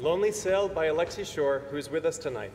Lonely Sail by Alexei Shore, who is with us tonight.